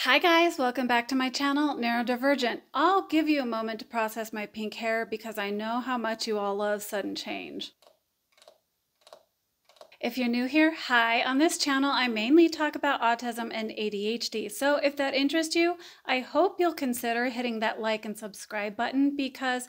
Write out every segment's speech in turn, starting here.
Hi guys, welcome back to my channel, NeurodiverJENNt. I'll give you a moment to process my pink hair because I know how much you all love sudden change. If you're new here, hi. On this channel, I mainly talk about autism and ADHD. So if that interests you, I hope you'll consider hitting that like and subscribe button because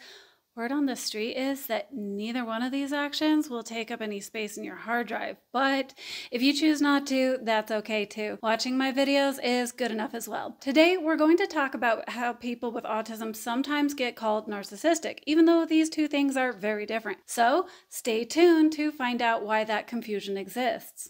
Word on the street is that neither one of these actions will take up any space in your hard drive, but if you choose not to, that's okay too. Watching my videos is good enough as well. Today, we're going to talk about how people with autism sometimes get called narcissistic, even though these two things are very different. So stay tuned to find out why that confusion exists.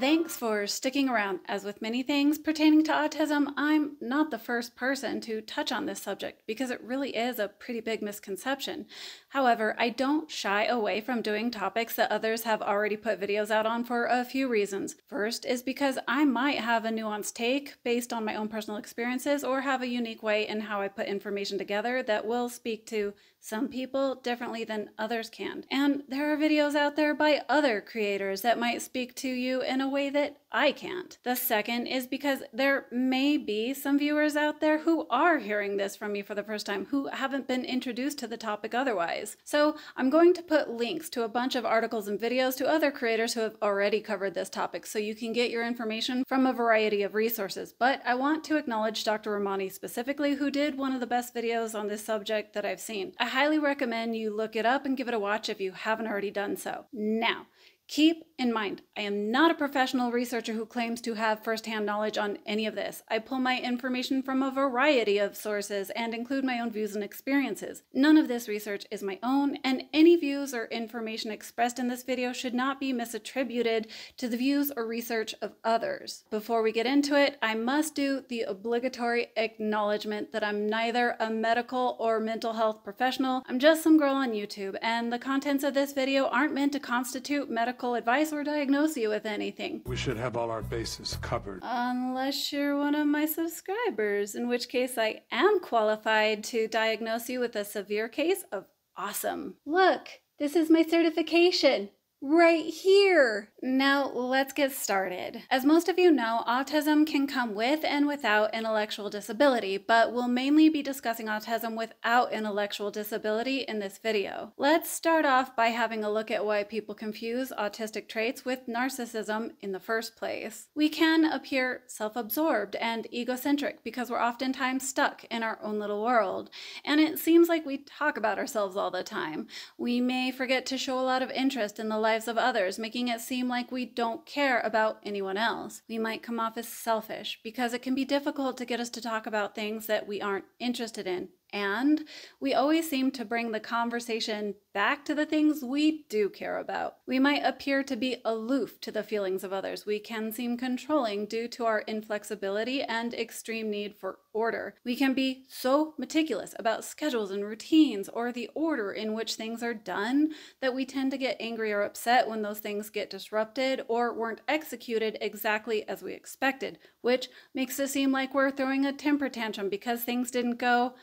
Thanks for sticking around. As with many things pertaining to autism, I'm not the first person to touch on this subject because it really is a pretty big misconception. However, I don't shy away from doing topics that others have already put videos out on for a few reasons. First is because I might have a nuanced take based on my own personal experiences or have a unique way in how I put information together that will speak to some people differently than others can. And there are videos out there by other creators that might speak to you in a way that I can't. The second is because there may be some viewers out there who are hearing this from me for the first time who haven't been introduced to the topic otherwise. So I'm going to put links to a bunch of articles and videos to other creators who have already covered this topic so you can get your information from a variety of resources. But I want to acknowledge Dr. Ramani specifically, who did one of the best videos on this subject that I've seen. I highly recommend you look it up and give it a watch if you haven't already done so. Now, Keep in mind, I am not a professional researcher who claims to have firsthand knowledge on any of this. I pull my information from a variety of sources and include my own views and experiences. None of this research is my own, and any views or information expressed in this video should not be misattributed to the views or research of others. Before we get into it, I must do the obligatory acknowledgement that I'm neither a medical or mental health professional. I'm just some girl on YouTube, and the contents of this video aren't meant to constitute medical medical advice or diagnose you with anything. We should have all our bases covered. Unless you're one of my subscribers, in which case I am qualified to diagnose you with a severe case of awesome. Look, this is my certification right here. Now, let's get started. As most of you know, autism can come with and without intellectual disability, but we'll mainly be discussing autism without intellectual disability in this video. Let's start off by having a look at why people confuse autistic traits with narcissism in the first place. We can appear self-absorbed and egocentric because we're oftentimes stuck in our own little world, and it seems like we talk about ourselves all the time. We may forget to show a lot of interest in the life lives of others, making it seem like we don't care about anyone else. We might come off as selfish because it can be difficult to get us to talk about things that we aren't interested in and we always seem to bring the conversation back to the things we do care about. We might appear to be aloof to the feelings of others. We can seem controlling due to our inflexibility and extreme need for order. We can be so meticulous about schedules and routines or the order in which things are done that we tend to get angry or upset when those things get disrupted or weren't executed exactly as we expected, which makes it seem like we're throwing a temper tantrum because things didn't go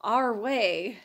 our way.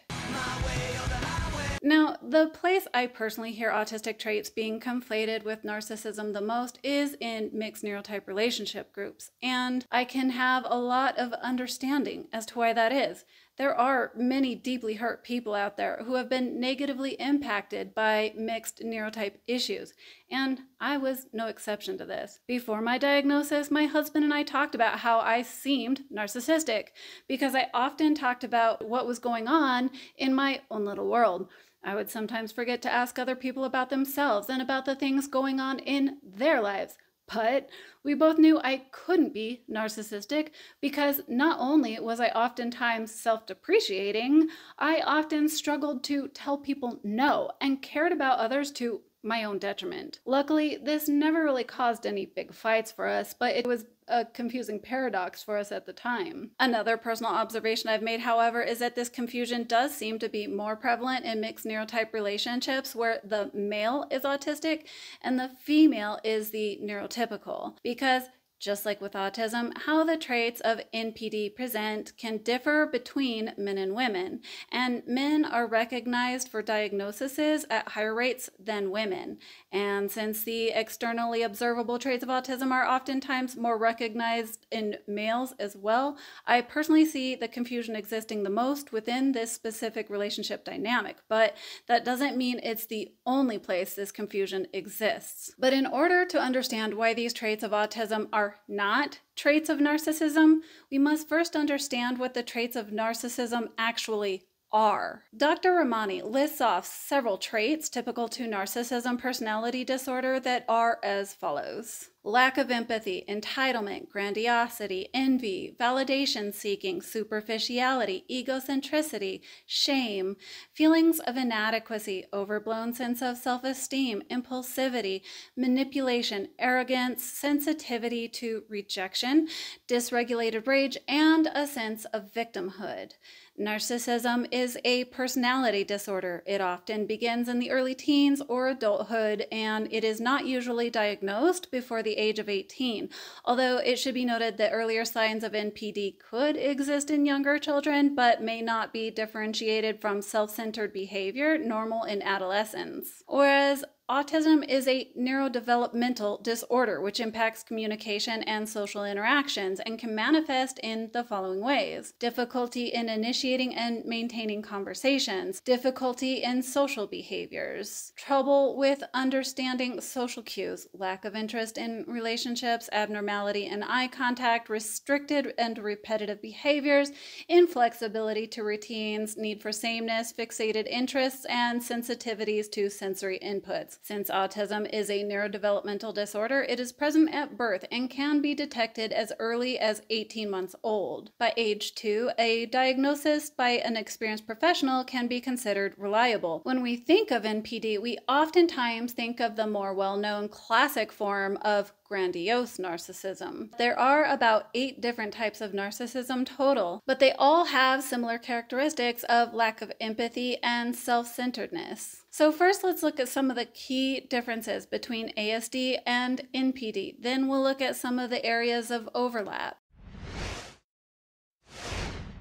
Now, the place I personally hear autistic traits being conflated with narcissism the most is in mixed neurotype relationship groups, and I can have a lot of understanding as to why that is. There are many deeply hurt people out there who have been negatively impacted by mixed neurotype issues, and I was no exception to this. Before my diagnosis, my husband and I talked about how I seemed narcissistic because I often talked about what was going on in my own little world. I would sometimes forget to ask other people about themselves and about the things going on in their lives. But we both knew I couldn't be narcissistic because not only was I oftentimes self depreciating, I often struggled to tell people no and cared about others to my own detriment. Luckily, this never really caused any big fights for us, but it was a confusing paradox for us at the time. Another personal observation I've made, however, is that this confusion does seem to be more prevalent in mixed neurotype relationships where the male is autistic and the female is the neurotypical because Just like with autism, how the traits of NPD present can differ between men and women, and men are recognized for diagnoses at higher rates than women. And since the externally observable traits of autism are oftentimes more recognized in males as well, I personally see the confusion existing the most within this specific relationship dynamic. But that doesn't mean it's the only place this confusion exists. But in order to understand why these traits of autism are not traits of narcissism, we must first understand what the traits of narcissism actually are. Dr. Ramani lists off several traits typical to narcissism personality disorder that are as follows lack of empathy, entitlement, grandiosity, envy, validation seeking, superficiality, egocentricity, shame, feelings of inadequacy, overblown sense of self esteem, impulsivity, manipulation, arrogance, sensitivity to rejection, dysregulated rage, and a sense of victimhood. Narcissism is a personality disorder. It often begins in the early teens or adulthood, and it is not usually diagnosed before the age of 18. Although it should be noted that earlier signs of NPD could exist in younger children, but may not be differentiated from self centered behavior normal in adolescents. Whereas Autism is a neurodevelopmental disorder which impacts communication and social interactions and can manifest in the following ways. Difficulty in initiating and maintaining conversations, difficulty in social behaviors, trouble with understanding social cues, lack of interest in relationships, abnormality in eye contact, restricted and repetitive behaviors, inflexibility to routines, need for sameness, fixated interests, and sensitivities to sensory inputs. Since autism is a neurodevelopmental disorder, it is present at birth and can be detected as early as 18 months old. By age 2, a diagnosis by an experienced professional can be considered reliable. When we think of NPD, we oftentimes think of the more well known classic form of grandiose narcissism. There are about eight different types of narcissism total, but they all have similar characteristics of lack of empathy and self centeredness. So, first, let's look at some of the key differences between ASD and NPD. Then, we'll look at some of the areas of overlap.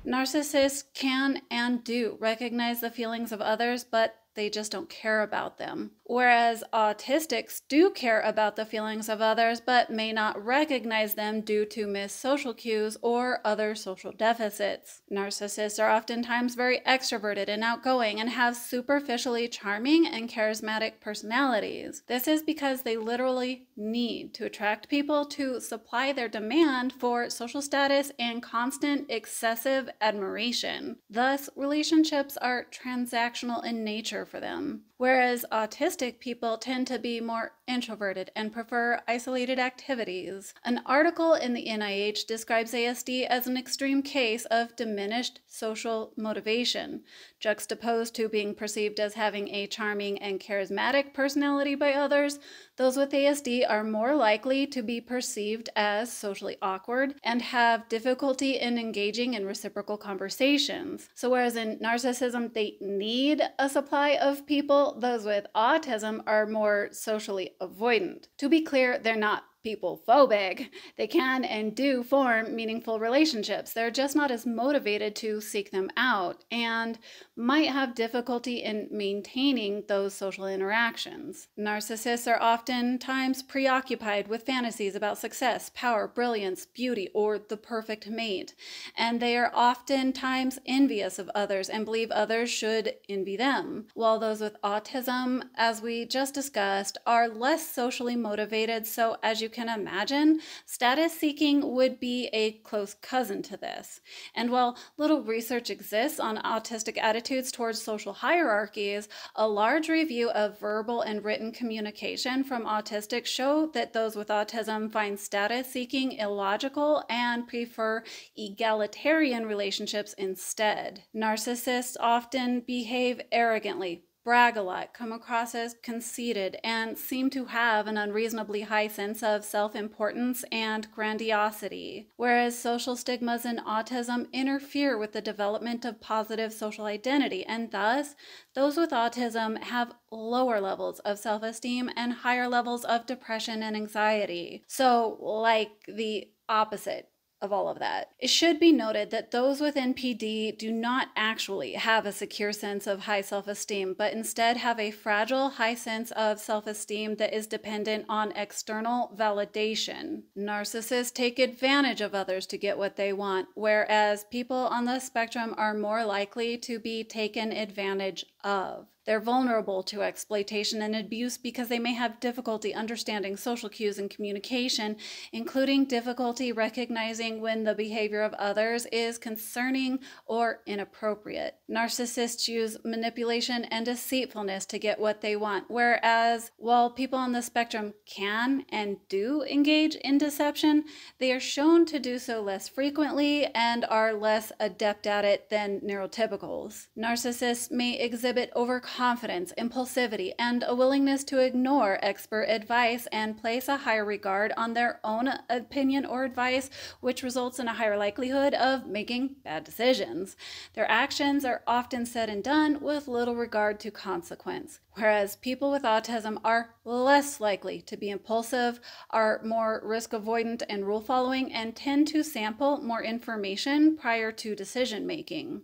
Narcissists can and do recognize the feelings of others, but they just don't care about them. Whereas autistics do care about the feelings of others but may not recognize them due to missed social cues or other social deficits. Narcissists are oftentimes very extroverted and outgoing and have superficially charming and charismatic personalities. This is because they literally need to attract people to supply their demand for social status and constant excessive admiration. Thus, relationships are transactional in nature for them whereas autistic people tend to be more introverted and prefer isolated activities. An article in the NIH describes ASD as an extreme case of diminished social motivation, juxtaposed to being perceived as having a charming and charismatic personality by others. Those with ASD are more likely to be perceived as socially awkward and have difficulty in engaging in reciprocal conversations. So, whereas in narcissism, they need a supply of people those with autism are more socially avoidant. To be clear, they're not people phobic, they can and do form meaningful relationships. They're just not as motivated to seek them out and might have difficulty in maintaining those social interactions. Narcissists are oftentimes preoccupied with fantasies about success, power, brilliance, beauty, or the perfect mate, and they are oftentimes envious of others and believe others should envy them. While those with autism, as we just discussed, are less socially motivated, so as you can imagine, status seeking would be a close cousin to this. And while little research exists on autistic attitudes towards social hierarchies, a large review of verbal and written communication from autistics show that those with autism find status seeking illogical and prefer egalitarian relationships instead. Narcissists often behave arrogantly, brag a lot, come across as conceited, and seem to have an unreasonably high sense of self importance and grandiosity. Whereas social stigmas in autism interfere with the development of positive social identity, and thus, those with autism have lower levels of self esteem and higher levels of depression and anxiety. So, like the opposite of all of that. It should be noted that those with NPD do not actually have a secure sense of high self esteem, but instead have a fragile, high sense of self esteem that is dependent on external validation. Narcissists take advantage of others to get what they want, whereas people on the spectrum are more likely to be taken advantage of. They're vulnerable to exploitation and abuse because they may have difficulty understanding social cues and communication, including difficulty recognizing when the behavior of others is concerning or inappropriate. Narcissists use manipulation and deceitfulness to get what they want, whereas while people on the spectrum can and do engage in deception, they are shown to do so less frequently and are less adept at it than neurotypicals. Narcissists may exhibit over confidence, impulsivity, and a willingness to ignore expert advice and place a higher regard on their own opinion or advice, which results in a higher likelihood of making bad decisions. Their actions are often said and done with little regard to consequence, whereas people with autism are less likely to be impulsive, are more risk avoidant and rule following, and tend to sample more information prior to decision making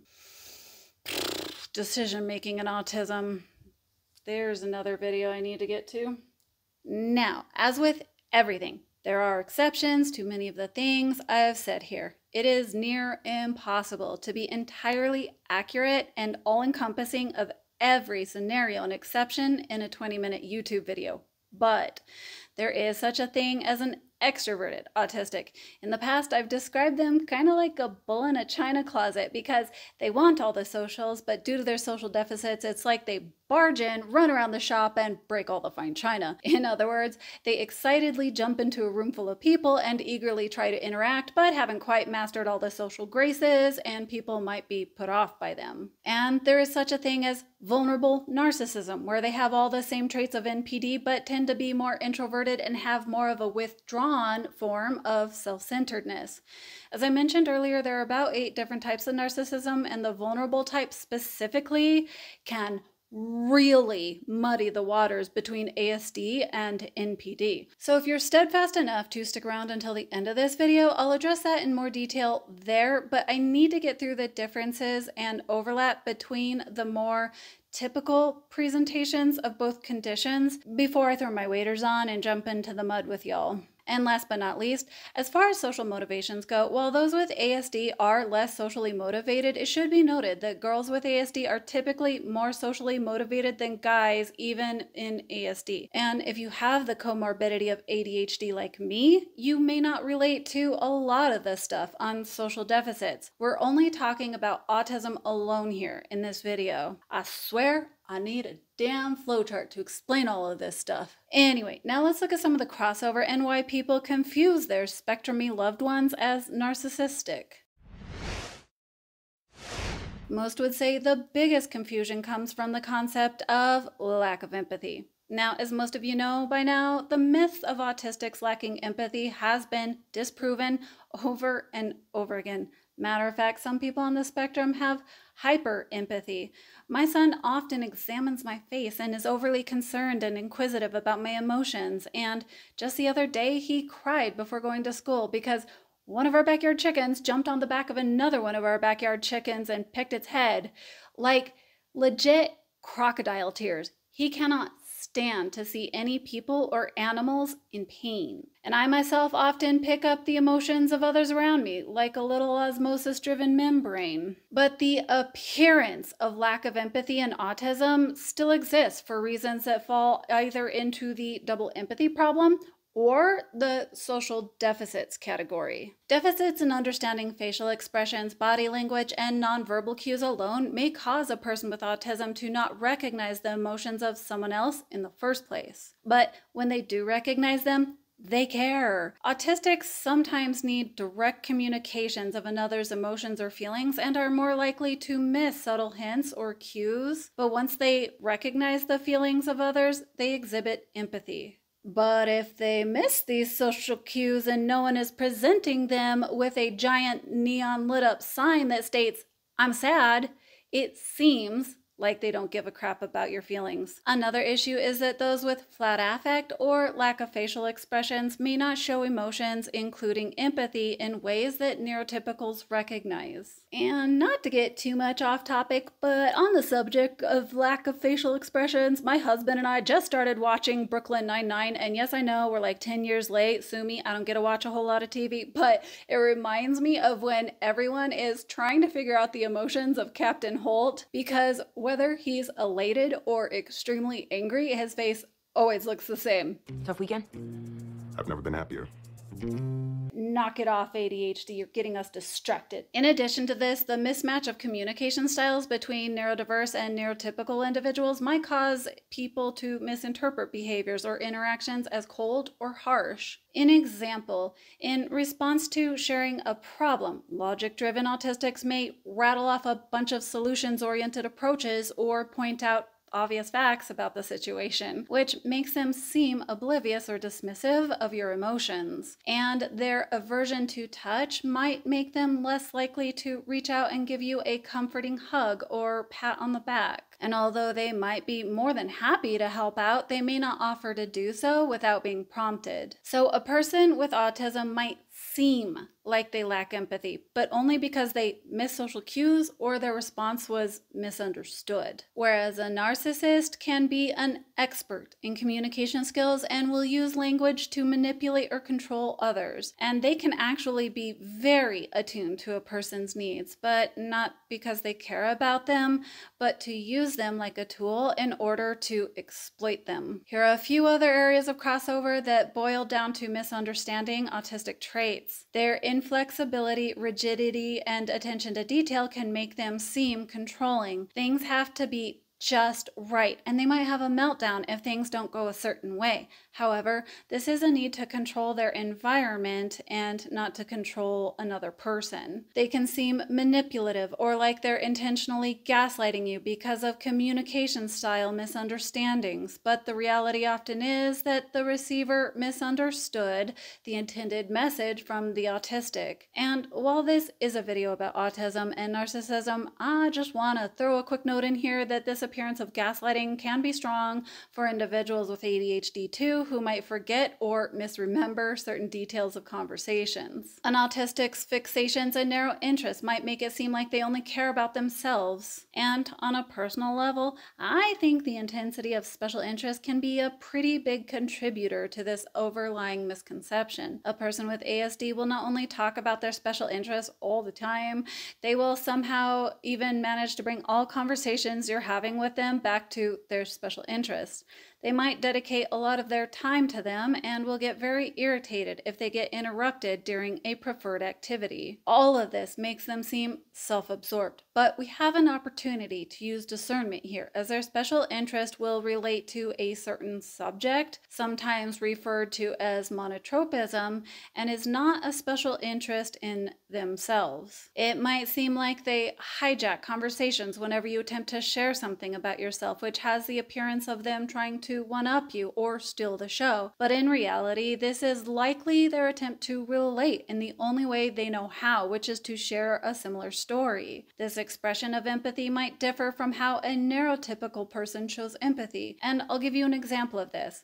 decision making and autism. There's another video I need to get to. Now, as with everything, there are exceptions to many of the things I have said here. It is near impossible to be entirely accurate and all encompassing of every scenario and exception in a 20 minute YouTube video. But there is such a thing as an extroverted autistic. In the past, I've described them kind of like a bull in a china closet because they want all the socials, but due to their social deficits, it's like they barge in, run around the shop, and break all the fine china. In other words, they excitedly jump into a room full of people and eagerly try to interact, but haven't quite mastered all the social graces, and people might be put off by them. And there is such a thing as vulnerable narcissism, where they have all the same traits of NPD but tend to be more introverted and have more of a withdrawn form of self centeredness. As I mentioned earlier, there are about eight different types of narcissism, and the vulnerable type specifically can really muddy the waters between ASD and NPD. So if you're steadfast enough to stick around until the end of this video, I'll address that in more detail there, but I need to get through the differences and overlap between the more typical presentations of both conditions before I throw my waders on and jump into the mud with y'all. And last but not least, as far as social motivations go, while those with ASD are less socially motivated, it should be noted that girls with ASD are typically more socially motivated than guys, even in ASD. And if you have the comorbidity of ADHD like me, you may not relate to a lot of this stuff on social deficits. We're only talking about autism alone here in this video. I swear I need a damn flowchart to explain all of this stuff. Anyway, now let's look at some of the crossover and why people confuse their spectrumy loved ones as narcissistic. Most would say the biggest confusion comes from the concept of lack of empathy. Now, as most of you know by now, the myth of autistics lacking empathy has been disproven over and over again. Matter of fact, some people on the spectrum have hyper empathy. My son often examines my face and is overly concerned and inquisitive about my emotions. And just the other day, he cried before going to school because one of our backyard chickens jumped on the back of another one of our backyard chickens and picked its head. Like legit crocodile tears. He cannot stand to see any people or animals in pain. And I myself often pick up the emotions of others around me, like a little osmosis driven membrane. But the appearance of lack of empathy and autism still exists for reasons that fall either into the double empathy problem or the social deficits category. Deficits in understanding facial expressions, body language, and nonverbal cues alone may cause a person with autism to not recognize the emotions of someone else in the first place. But when they do recognize them, They care. Autistics sometimes need direct communications of another's emotions or feelings and are more likely to miss subtle hints or cues. But once they recognize the feelings of others, they exhibit empathy. But if they miss these social cues and no one is presenting them with a giant neon lit up sign that states, I'm sad, it seems like they don't give a crap about your feelings. Another issue is that those with flat affect or lack of facial expressions may not show emotions, including empathy, in ways that neurotypicals recognize. And not to get too much off topic, but on the subject of lack of facial expressions, my husband and I just started watching Brooklyn Nine-Nine, and yes, I know we're like 10 years late. Sue me, I don't get to watch a whole lot of TV, but it reminds me of when everyone is trying to figure out the emotions of Captain Holt because whether he's elated or extremely angry, his face always looks the same. Tough weekend? I've never been happier. Knock it off, ADHD. You're getting us distracted. In addition to this, the mismatch of communication styles between neurodiverse and neurotypical individuals might cause people to misinterpret behaviors or interactions as cold or harsh. An example, in response to sharing a problem, logic driven autistics may rattle off a bunch of solutions oriented approaches or point out obvious facts about the situation, which makes them seem oblivious or dismissive of your emotions. And their aversion to touch might make them less likely to reach out and give you a comforting hug or pat on the back. And although they might be more than happy to help out, they may not offer to do so without being prompted. So, a person with autism might seem like they lack empathy, but only because they miss social cues or their response was misunderstood. Whereas a narcissist can be an expert in communication skills and will use language to manipulate or control others. And they can actually be very attuned to a person's needs, but not because they care about them, but to use them like a tool in order to exploit them. Here are a few other areas of crossover that boil down to misunderstanding autistic traits. Their inflexibility, rigidity, and attention to detail can make them seem controlling. Things have to be just right, and they might have a meltdown if things don't go a certain way. However, this is a need to control their environment and not to control another person. They can seem manipulative or like they're intentionally gaslighting you because of communication style misunderstandings, but the reality often is that the receiver misunderstood the intended message from the autistic. And while this is a video about autism and narcissism, I just want to throw a quick note in here that this appearance of gaslighting can be strong for individuals with ADHD too, who might forget or misremember certain details of conversations. An autistic's fixations and narrow interests might make it seem like they only care about themselves. And on a personal level, I think the intensity of special interest can be a pretty big contributor to this overlying misconception. A person with ASD will not only talk about their special interests all the time, they will somehow even manage to bring all conversations you're having with them back to their special interests. They might dedicate a lot of their time to them and will get very irritated if they get interrupted during a preferred activity. All of this makes them seem self absorbed, but we have an opportunity to use discernment here as their special interest will relate to a certain subject, sometimes referred to as monotropism, and is not a special interest in themselves. It might seem like they hijack conversations whenever you attempt to share something about yourself, which has the appearance of them trying to to one up you or steal the show. But in reality, this is likely their attempt to relate in the only way they know how, which is to share a similar story. This expression of empathy might differ from how a neurotypical person shows empathy. And I'll give you an example of this.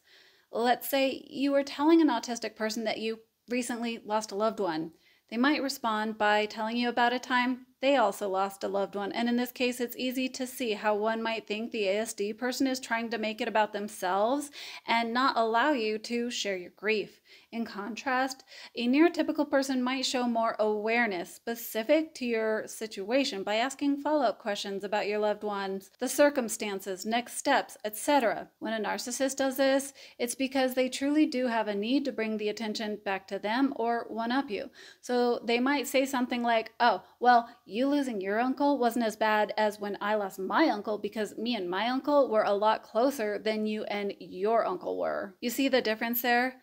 Let's say you were telling an autistic person that you recently lost a loved one. They might respond by telling you about a time they also lost a loved one, and in this case, it's easy to see how one might think the ASD person is trying to make it about themselves and not allow you to share your grief. In contrast, a neurotypical person might show more awareness specific to your situation by asking follow up questions about your loved ones, the circumstances, next steps, etc. When a narcissist does this, it's because they truly do have a need to bring the attention back to them or one up you. So they might say something like, Oh, well, you losing your uncle wasn't as bad as when I lost my uncle because me and my uncle were a lot closer than you and your uncle were. You see the difference there?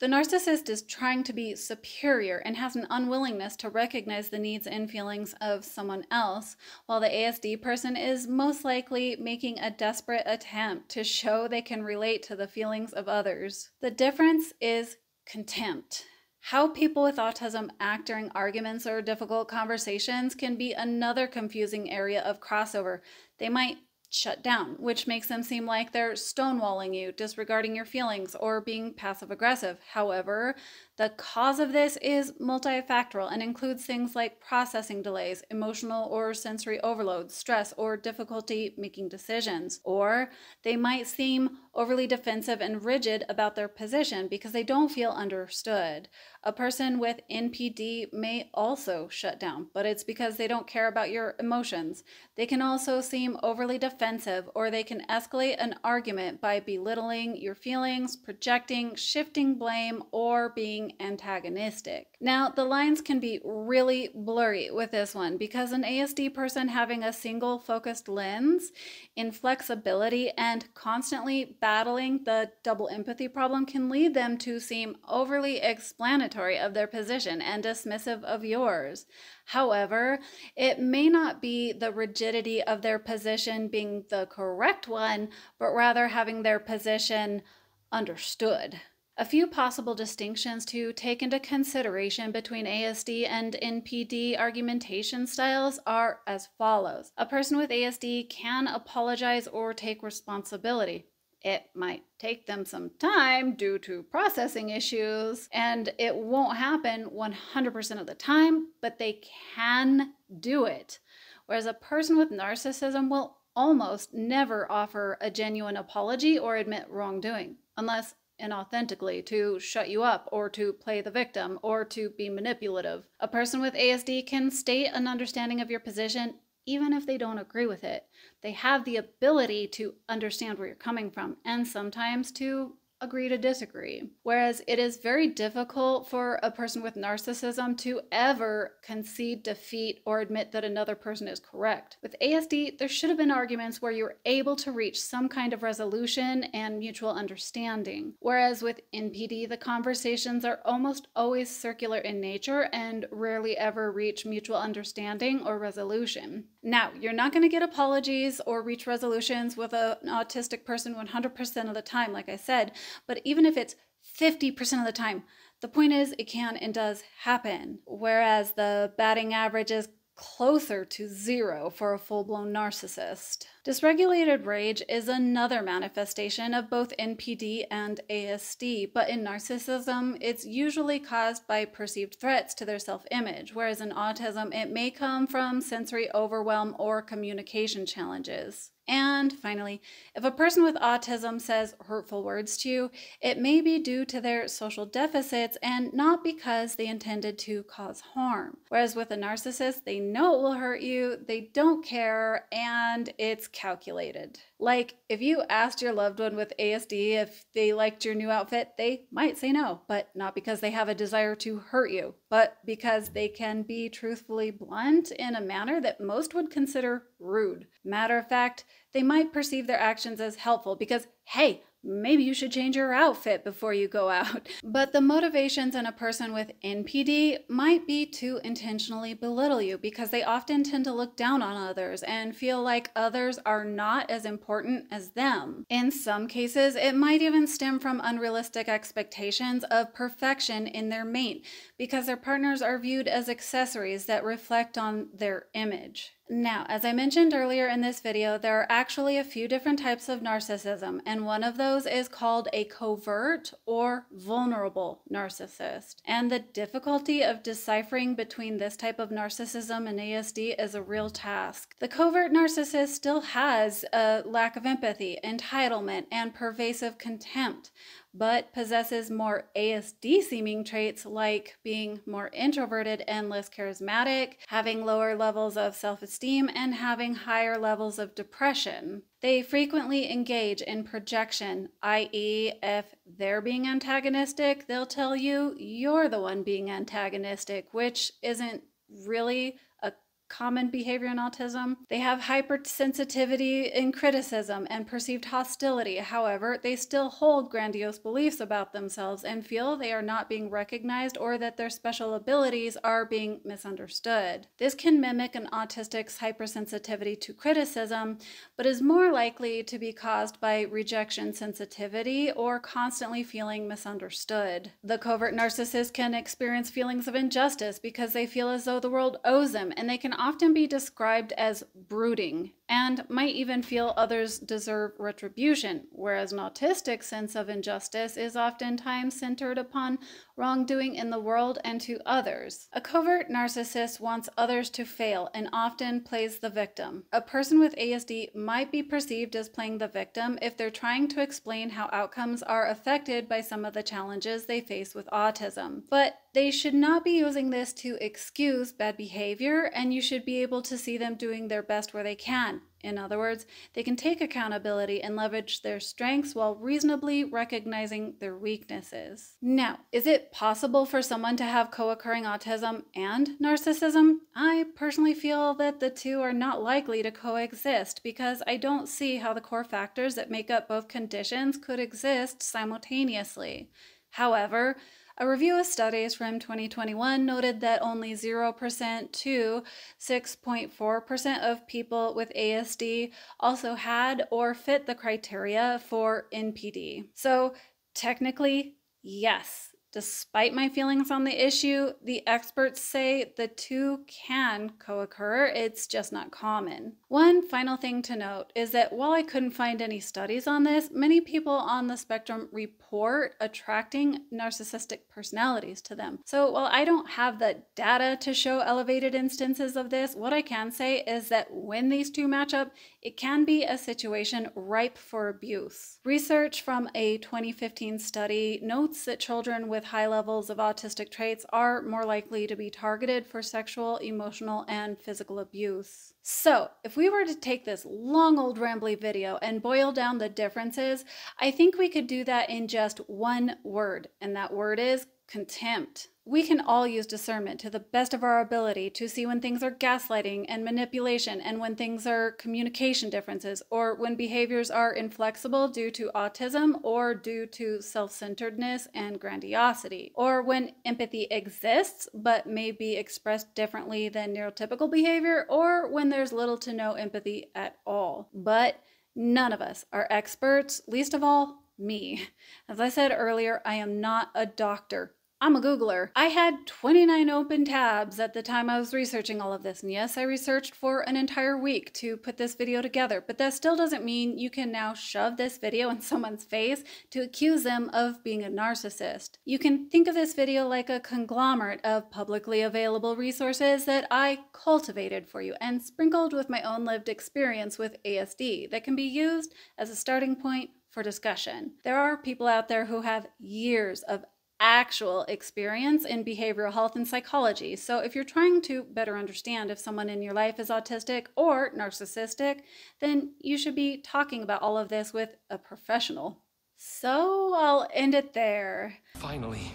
The narcissist is trying to be superior and has an unwillingness to recognize the needs and feelings of someone else, while the ASD person is most likely making a desperate attempt to show they can relate to the feelings of others. The difference is contempt. How people with autism act during arguments or difficult conversations can be another confusing area of crossover. They might shut down, which makes them seem like they're stonewalling you, disregarding your feelings, or being passive aggressive. However, the cause of this is multifactorial and includes things like processing delays, emotional or sensory overload, stress, or difficulty making decisions. Or they might seem overly defensive and rigid about their position because they don't feel understood. A person with NPD may also shut down, but it's because they don't care about your emotions. They can also seem overly defensive or they can escalate an argument by belittling your feelings, projecting, shifting blame, or being antagonistic. Now, the lines can be really blurry with this one because an ASD person having a single focused lens, inflexibility, and constantly battling the double empathy problem can lead them to seem overly explanatory of their position and dismissive of yours. However, it may not be the rigidity of their position being the correct one, but rather having their position understood. A few possible distinctions to take into consideration between ASD and NPD argumentation styles are as follows. A person with ASD can apologize or take responsibility. It might take them some time due to processing issues, and it won't happen 100% of the time, but they can do it. Whereas a person with narcissism will almost never offer a genuine apology or admit wrongdoing, unless inauthentically, to shut you up, or to play the victim, or to be manipulative. A person with ASD can state an understanding of your position even if they don't agree with it. They have the ability to understand where you're coming from and sometimes to agree to disagree. Whereas it is very difficult for a person with narcissism to ever concede defeat or admit that another person is correct. With ASD, there should have been arguments where you're able to reach some kind of resolution and mutual understanding. Whereas with NPD, the conversations are almost always circular in nature and rarely ever reach mutual understanding or resolution. Now, you're not going to get apologies or reach resolutions with an autistic person 100% of the time, like I said, but even if it's 50% of the time, the point is it can and does happen. Whereas the batting average is closer to zero for a full blown narcissist. Dysregulated rage is another manifestation of both NPD and ASD, but in narcissism, it's usually caused by perceived threats to their self image, whereas in autism, it may come from sensory overwhelm or communication challenges. And finally, if a person with autism says hurtful words to you, it may be due to their social deficits and not because they intended to cause harm. Whereas with a narcissist, they know it will hurt you, they don't care, and it's calculated. Like if you asked your loved one with ASD if they liked your new outfit, they might say no, but not because they have a desire to hurt you, but because they can be truthfully blunt in a manner that most would consider rude. Matter of fact, they might perceive their actions as helpful because, hey, maybe you should change your outfit before you go out. But the motivations in a person with NPD might be to intentionally belittle you because they often tend to look down on others and feel like others are not as important as them. In some cases, it might even stem from unrealistic expectations of perfection in their mate because their partners are viewed as accessories that reflect on their image. Now, as I mentioned earlier in this video, there are actually a few different types of narcissism, and one of those is called a covert or vulnerable narcissist. And the difficulty of deciphering between this type of narcissism and ASD is a real task. The covert narcissist still has a lack of empathy, entitlement, and pervasive contempt, but possesses more ASD seeming traits like being more introverted and less charismatic, having lower levels of self esteem, and having higher levels of depression. They frequently engage in projection, i.e., if they're being antagonistic, they'll tell you you're the one being antagonistic, which isn't really a common behavior in autism. They have hypersensitivity in criticism and perceived hostility. However, they still hold grandiose beliefs about themselves and feel they are not being recognized or that their special abilities are being misunderstood. This can mimic an autistic's hypersensitivity to criticism, but is more likely to be caused by rejection sensitivity or constantly feeling misunderstood. The covert narcissist can experience feelings of injustice because they feel as though the world owes them and they can often be described as brooding and might even feel others deserve retribution, whereas an autistic sense of injustice is oftentimes centered upon wrongdoing in the world and to others. A covert narcissist wants others to fail and often plays the victim. A person with ASD might be perceived as playing the victim if they're trying to explain how outcomes are affected by some of the challenges they face with autism. But they should not be using this to excuse bad behavior, and you should be able to see them doing their best where they can. In other words, they can take accountability and leverage their strengths while reasonably recognizing their weaknesses. Now, is it possible for someone to have co occurring autism and narcissism? I personally feel that the two are not likely to coexist because I don't see how the core factors that make up both conditions could exist simultaneously. However, a review of studies from 2021 noted that only 0% to 6.4% of people with ASD also had or fit the criteria for NPD. So, technically, yes, Despite my feelings on the issue, the experts say the two can co occur, it's just not common. One final thing to note is that while I couldn't find any studies on this, many people on the spectrum report attracting narcissistic personalities to them. So while I don't have the data to show elevated instances of this, what I can say is that when these two match up, it can be a situation ripe for abuse. Research from a 2015 study notes that children with high levels of autistic traits are more likely to be targeted for sexual, emotional, and physical abuse. So, if we were to take this long old rambly video and boil down the differences, I think we could do that in just one word, and that word is contempt. We can all use discernment to the best of our ability to see when things are gaslighting and manipulation, and when things are communication differences, or when behaviors are inflexible due to autism or due to self centeredness and grandiosity, or when empathy exists but may be expressed differently than neurotypical behavior, or when there's little to no empathy at all. But none of us are experts, least of all, me. As I said earlier, I am not a doctor. I'm a Googler. I had 29 open tabs at the time I was researching all of this, and yes, I researched for an entire week to put this video together, but that still doesn't mean you can now shove this video in someone's face to accuse them of being a narcissist. You can think of this video like a conglomerate of publicly available resources that I cultivated for you and sprinkled with my own lived experience with ASD that can be used as a starting point for discussion. There are people out there who have years of actual experience in behavioral health and psychology. So, if you're trying to better understand if someone in your life is autistic or narcissistic, then you should be talking about all of this with a professional. So, I'll end it there. Finally.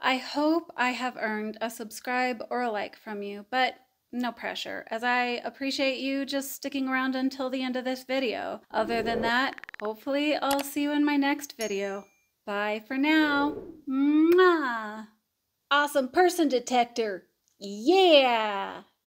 I hope I have earned a subscribe or a like from you, but no pressure, as I appreciate you just sticking around until the end of this video. Other than that, hopefully I'll see you in my next video. Bye for now. Mwah. Awesome person detector. Yeah.